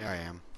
Yeah, I am.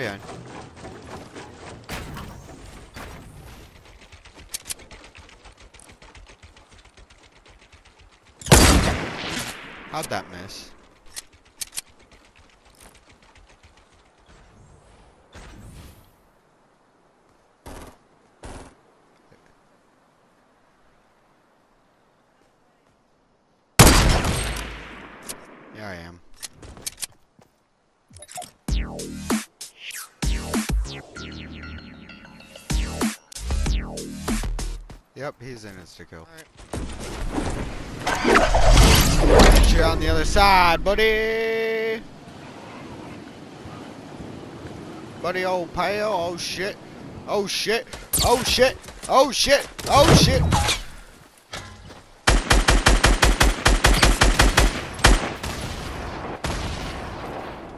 Behind. How'd that miss? Yeah, I am. Yep, he's in insta kill. Get you on the other side, buddy. Buddy, old pal. Oh shit. Oh shit. Oh shit. Oh shit. Oh shit.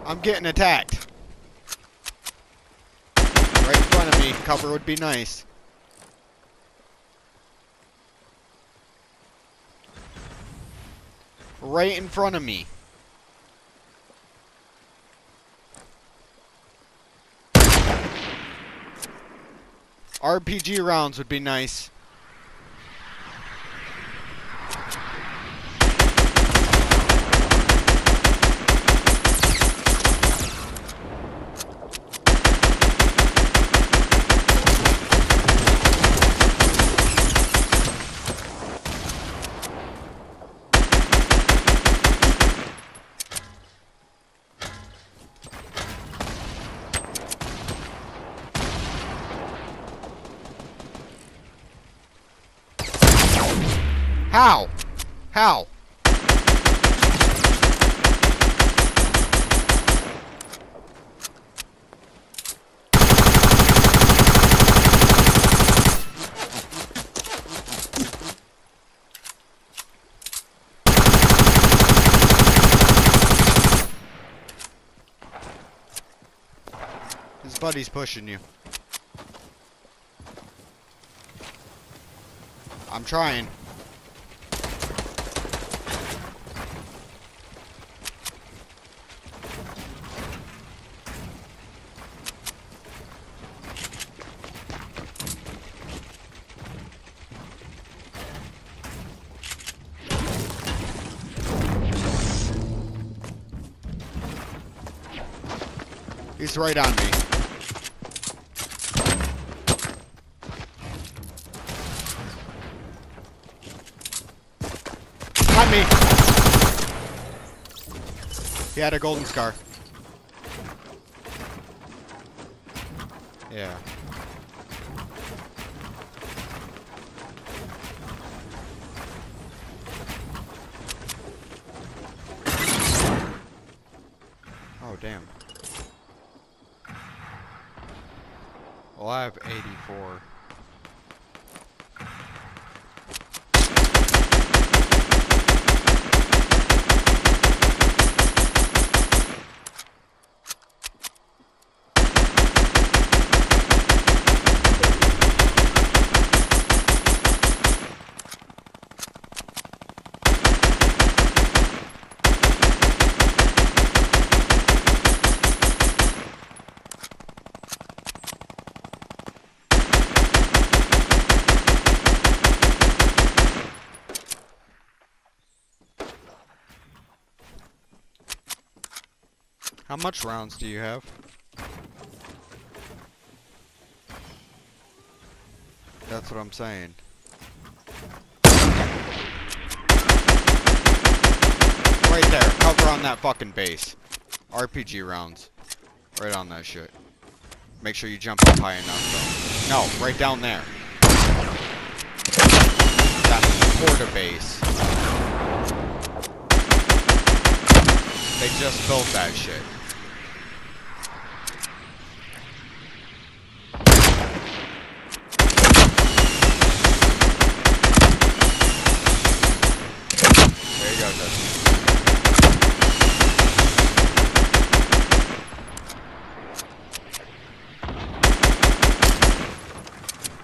I'm getting attacked. Right in front of me. Cover would be nice. Right in front of me. RPG rounds would be nice. How? How? His buddy's pushing you. I'm trying. He's right on me. On me! He had a golden scar. Yeah. Oh, damn. Well, I have 84. How much rounds do you have? That's what I'm saying. Right there, cover on that fucking base. RPG rounds. Right on that shit. Make sure you jump up high enough though. No, right down there. That's quarter base. They just built that shit. There you go, Justin.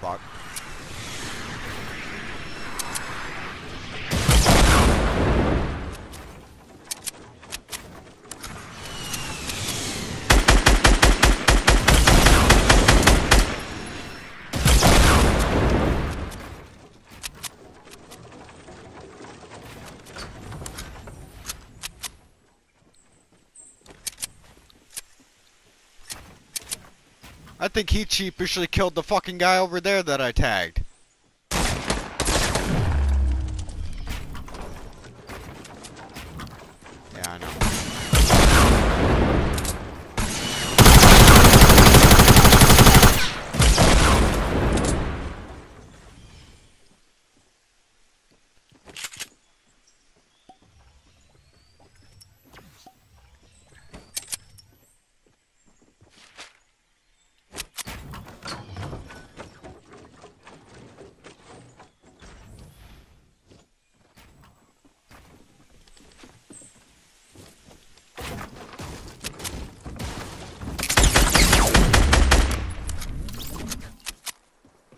Fuck. I think he cheapishly killed the fucking guy over there that I tagged. Yeah, I know.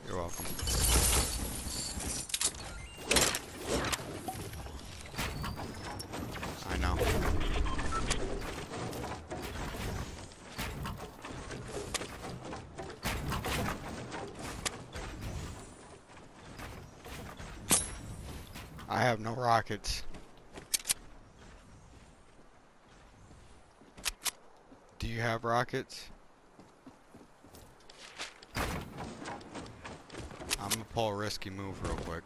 You're welcome. I know. I have no rockets. Do you have rockets? I'm gonna pull a risky move real quick.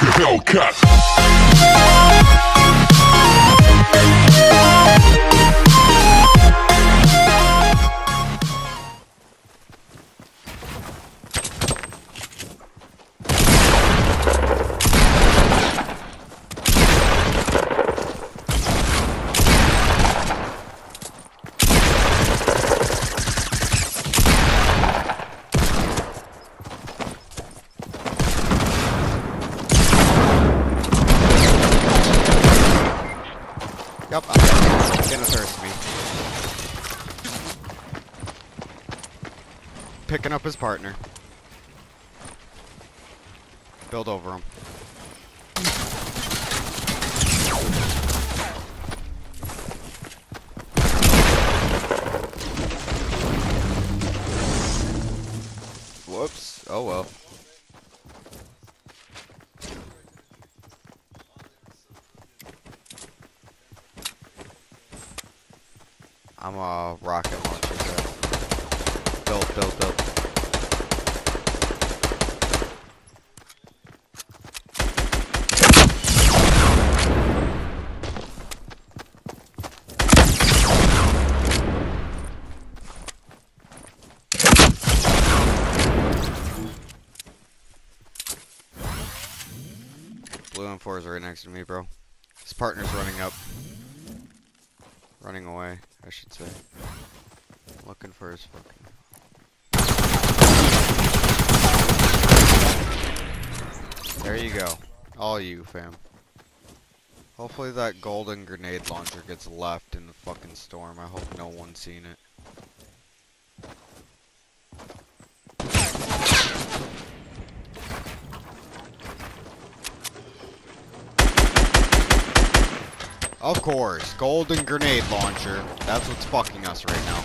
Hellcat. picking up his partner. Build over him. Whoops. Oh well. I'm a rocket launcher. Build, build, build. To me, bro. His partner's running up. Running away, I should say. Looking for his fucking. There you go. All you, fam. Hopefully that golden grenade launcher gets left in the fucking storm. I hope no one's seen it. Of course, golden grenade launcher. That's what's fucking us right now.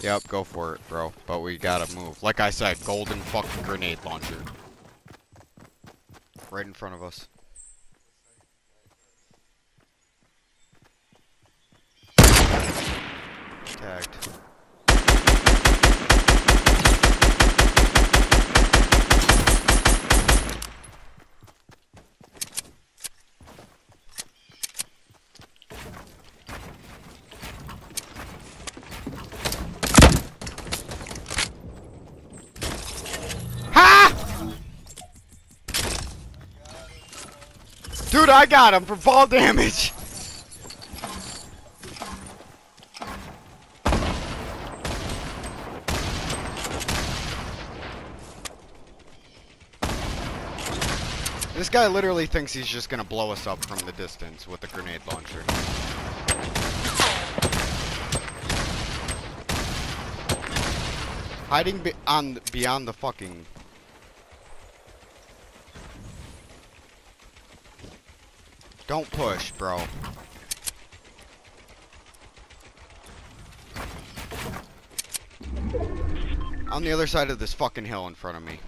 Yep, go for it, bro. But we gotta move. Like I said, golden fucking grenade launcher. Right in front of us. Tagged. Dude, I got him for fall damage. This guy literally thinks he's just gonna blow us up from the distance with a grenade launcher. Hiding be on beyond the fucking Don't push, bro. On the other side of this fucking hill in front of me.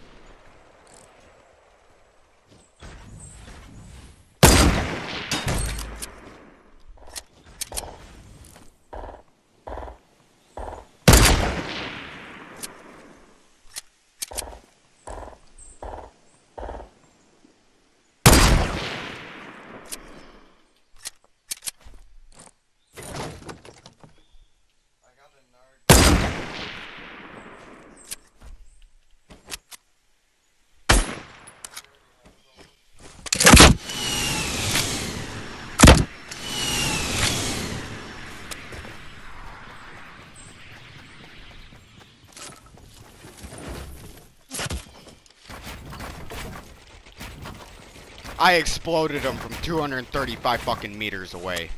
I exploded him from 235 fucking meters away.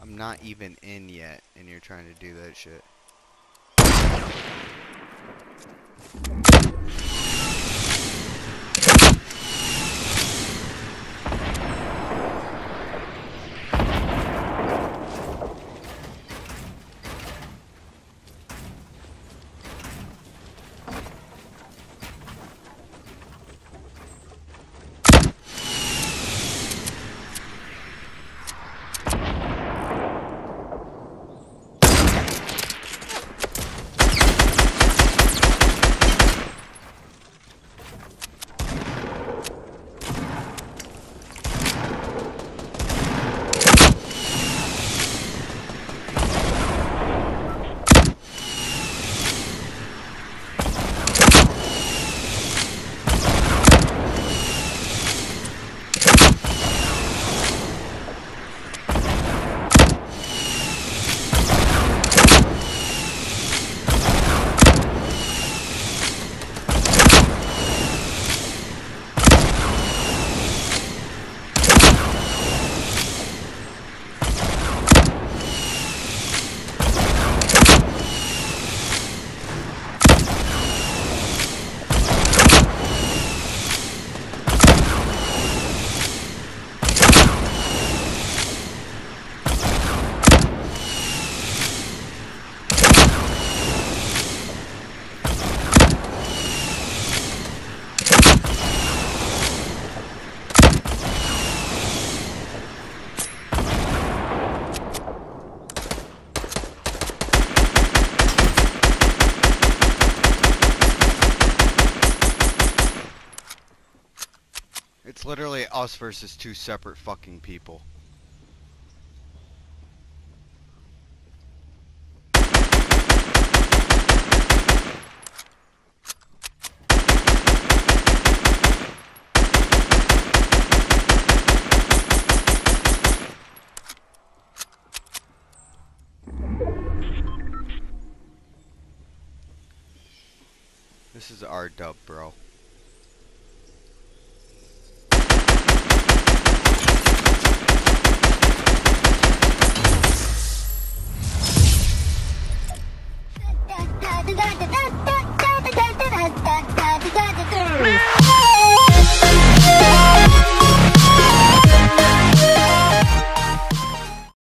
I'm not even in yet, and you're trying to do that shit. Us versus two separate fucking people. This is our dub, bro.